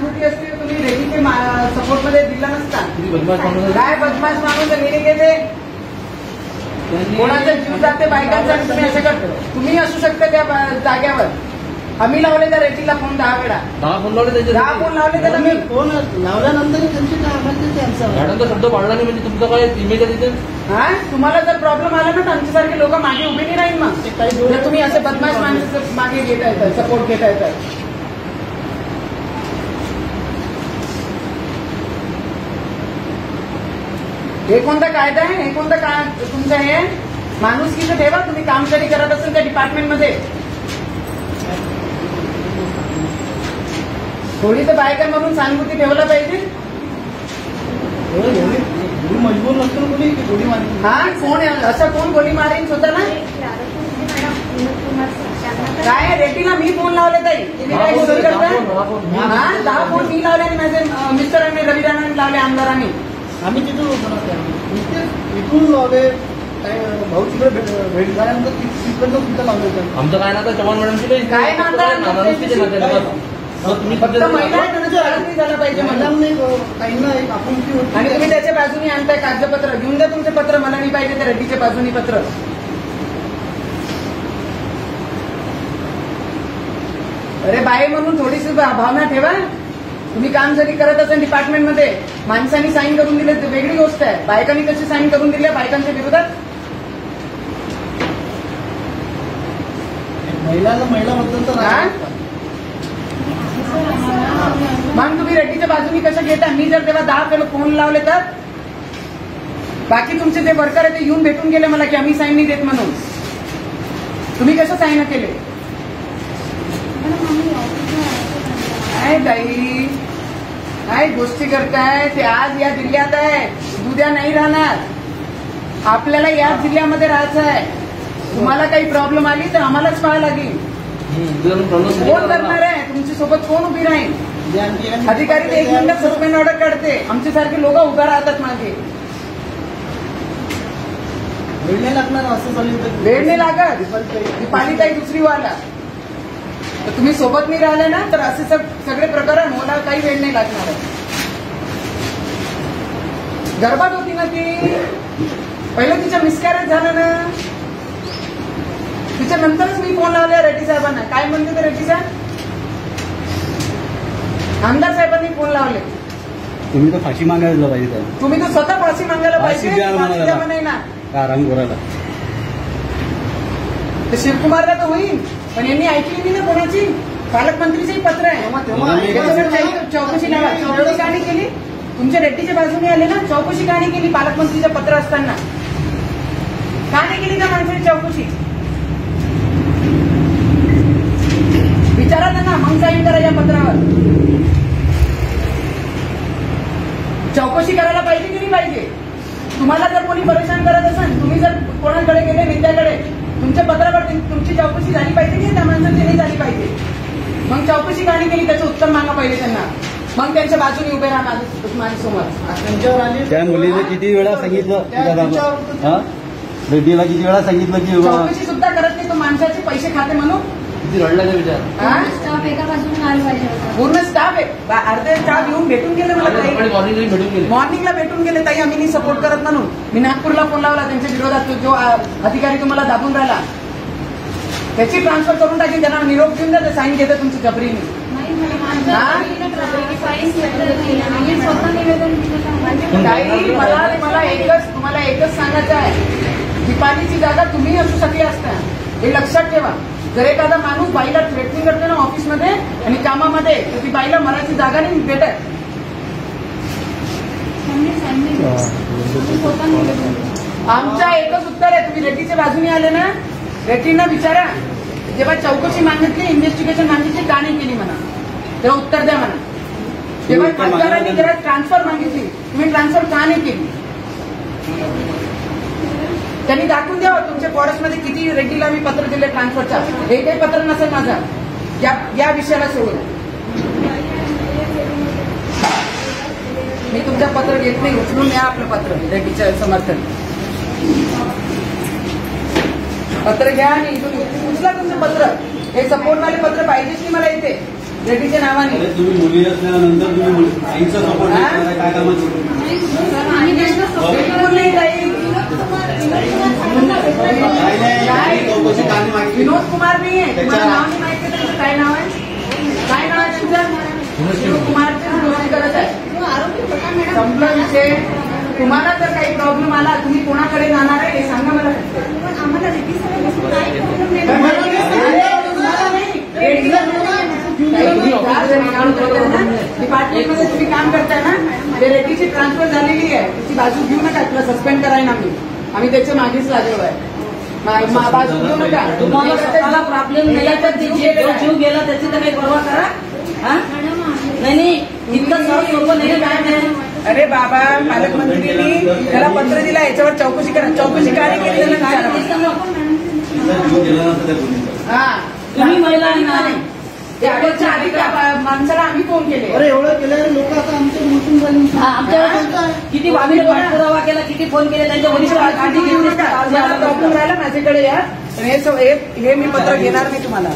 सहानुभूती असते तुम्ही रेडीचे सपोर्टमध्ये दिला नसता. किती बदमाश माणूस आहे. काय बदमाश माणूस गेले गेले कोणाचा जीव जाते बायकांचा तुम्ही असं करतो. तुम्ही असू शकता त्या जाग्यावर. आम्ही लावले त्या रेटीला फोन दहा वेळा. दहा फोन लावले दहा फोन लावले त्याला मी. फोन लावल्यानंतर त्यांची काय असेल ते त्यांचं? शब्द पाळला नाही म्हणजे तुमचा काय इमेज आहे हा? तुम्हाला जर प्रॉब्लेम आला ना तर आमच्यासारखे लोक मागे उभे नाही राहील मग. तुम्ही असे बदमाश माणसं मागे घेता येतात सपोर्ट घेता येतात. हे कोणता कायदा आहे? हे कोणता काय तुमचं हे माणूस किती ठेवा तुम्ही काम कधी करत असेल त्या डिपार्टमेंटमध्ये थोडी तर बायका म्हणून सहानुभूती ठेवला पाहिजे. मजबूर नसतं ना कोणी? की गोळी मारली? हा कोण आहे? असं कोण गोळी मारेन स्वतःला? काय रेटीला मी फोन लावले ताई. तुम्ही काय दहा गोष्टी फोन, करता दहा. हा मी लावले आणि माझे मिस्टरांनी रविराणांनी लावले आमदारांनी. आम्ही तिथून इथून लावले भाऊ तिकडे भेट झाल्यानंतर ति- तिकडनं सुद्धा लावले होते आमचं काय ना चव्हाण मॅडमची काय तुम्ही काहींना एक आपुलकी होती. आणि तुम्ही त्याच्या बाजूनी आणताय कागदपत्र. घेऊन द्या तुमचे पत्र मला नाही पाहिजे त्या रेड्डीच्या बाजूनी पत्र. अरे बाई म्हणून थोडीशी भावना ठेवा. तुम्ही काम जरी करत असाल डिपार्टमेंटमध्ये माणसांनी साईन करून दिले तर वेगळी गोष्ट आहे. बायकांनी कशी साईन करून दिल्या बायकांच्या विरोधात? महिलाला आहे. मग तुम्ही रेड्डीच्या बाजूनी कसं घेता? मी जर तेव्हा दहा किलो फोन लावले तर? बाकी तुमचे जे वर्कर आहे ते येऊन भेटून गेले मला की आम्ही साईन नाही देत म्हणून. तुम्ही कसं साईन केले? काय ताई काय गोष्टी करताय ते आज या जिल्ह्यात आहे. उद्या नाही राहणार. आपल्याला या जिल्ह्यामध्ये राहायचं आहे. तुम्हाला काही प्रॉब्लेम आली तर आम्हालाच पाहावं लागेल. कोण करा करणार. आहे? तुमच्यासोबत कोण उभी राहील? अधिकारी ते एक मिनिटात सस्पेंड ऑर्डर काढते. आमचे सारखे लोक उभा राहतात मागे. वेळ नाही लागणार असं. वेळ नाही लागत. पालिताई दुसरी वाला तर तुम्ही सोबत नाही राहिले ना तर असे सग- सगळे प्रकार मला काही वेळ नाही लागणार आहे. गर्भात होती ना ती पहिलं तिच्या मिसकॅरेज झालं ना. तिच्या नंतरच मी फोन लावला रेड्डी साहेबांना. काय म्हणते ते रेड्डी साहेब? आमदार साहेबांनी फोन लावले. तुम्ही तर फाशी मागायला पाहिजे तुम्ही तर स्वतः फाशी मागायला पाहिजे ना. शिवकुमारला तर होईल. पण यांनी ऐकली नाही ना कोणाची? पालकमंत्रीचंही पत्र आहे. त्याच्यावर चौकशी लावा. चौकशी का नाही केली. तुमच्या रेड्डीच्या बाजूने आले ना चौकशी का नाही केली पालकमंत्रीचं पत्र असताना. का नाही केली त्या माणसाची चौकशी? विचारा त्यांना मग साईन करा या पत्रावर. चौकशी करायला पाहिजे की नाही पाहिजे? तुम्हाला जर कोणी परेशान करत असेल तुम्ही जर कोणाकडे गेले नेत्याकडे तुमच्या पत्रावर तुम- तुमची चौकशी झाली पाहिजे की त्या माणसाची नाही झाली पाहिजे? मग चौकशी का नाही केली? त्याचं उत्तर मागा पाहिजे त्यांना. मग त्यांच्या बाजूने उभे राहा माझ्या माझ्यासमोर त्यांच्यावर आली. त्या मुलीने किती वेळा सांगितलं? हा? रेड्डीला किती वेळा सांगितलं की चौकशी सुद्धा करत नाही तो माणसाचे पैसे खाते म्हणून. किती रडला ते विचार. हा? स्टाफ एका बाजूने आला पाहिजे होता. पूर्ण स्टाफ आहे. बा- अर्धे स्टाफ येऊन भेटून गेले मला भेटून गेले. मॉर्निंगला भेटून गेले ताई. आम्ही सपोर्ट करत म्हणून. मी नागपूरला फोन लावला त्यांच्या विरोधात तो जो अधिकारी तुम्हाला दाबून राहिला. त्याची ट्रान्सफर करून टाकेल त्यांना निरोप देऊन द्या ते साईन घेते तुमची जबरीने. नाही नाही, माझ्या हा? बहिणीला काहीच letter नाही. मी स्वतः निवेदन दिलेलं आहे. ताई मला मला एकच तुम्हाला एकच सांगायचं आहे. दीपालीची जागा तुम्ही असू शकले असता हे लक्षात ठेवा जर एखादा माणूस बाईला थ्रेटनिंग करतो ना ऑफिसमध्ये आणि कामामध्ये तर ती बाईला मराठी जागा नाही भेटत त्यांनी सांगितलं. आम्ही स्वतः निवेदन दिलं. आमचा एकच उत्तर आहे तुम्ही रेड्डीच्या बाजूने आले ना रेड्डींना विचारा जेव्हा चौकशी मागितली इन्व्हेस्टिगेशन मागितली का नाही केली म्हणा तेव्हा उत्तर द्या म्हणा जेव्हा खासदारांनी. जेव्हा ट्रान्सफर मागितली तुम्ही ट्रान्सफर का नाही केली त्यांनी दाखवून द्यावं तुमच्या फॉरेस्टमध्ये किती रेड्डीला मी पत्र दिले ट्रान्सफरचा हे काही पत्र नसेल माझं. या या विषयाला सोडून. मी तुमचं पत्र घेत नाही उचलून द्या आपलं पत्र रेड्डीच्या समर्थन. पत्र घ्या आणि इथून उचला तुमचं पत्र. हे सपोर्टवाले पत्र पाहिजेच नाही मला इथे रेड्डीच्या नावाने. तुम्ही मुली असल्यानंतर तुम्ही आईचा सपोर्ट? काय कामाची? विनोद कुमार नाही आहे तुम्हाला त्याच्या- नाव नाही माहिती आहे त्यांचं काय नाव आहे काय नाव आहे तुमचं विनोद कुमारचे गोष्टी करत आहे तो आरोपी होता मॅडम संपला विषय तुम्हाला जर काही प्रॉब्लेम आला तुम्ही कोणाकडे जाणार आहे हे सांगा मला. फक्त. पण आम्हाला रेड्डी साहेबांपासून काही प्रॉब्लेम नाही. पण मला नाही. सांगितलं, तुम्हाला नाही. रेड्डीला तुम्ही ऑफिसमध्ये काम करता ना? डिपार्टमेंटमध्ये तुम्ही काम करताय ना? ते रेड्डीची ट्रान्सफर झालेली आहे. तिची बाजू घेऊ नका तुला सस्पेंड कराय ना आम्ही त्याच्या मागेच लागलो आहे. मा- मा- बाजू घेऊ नका तुम्हाला स्वतःला प्रॉब्लेम नाही तर ते जे जो जीव गेला त्याची तर काही पर्वा करा. हा? मॅडम आम्ही- नाही नाही इतकं सहज सोपं नाही आहे काय नाही. अरे बाबा पालकमंत्र्यांनी त्याला पत्र दिला याच्यावर चौकशी करा. चौकशी का नाही केली हा. तुम्ही महिला आधी त्या बा- माणसाला आम्ही फोन केले. अरे एवढं लोक आता आमचे हा, आमच्यावर किती वामीने पाठपुरावा केला किती फोन केले त्यांच्या वरिष्ठ घेऊ घेऊन नका तुम्हाला प्रॉब्लेम राहिला माझ्याकडे या. हे सग- हे हे मी पत्र घेणार नाही तुम्हाला.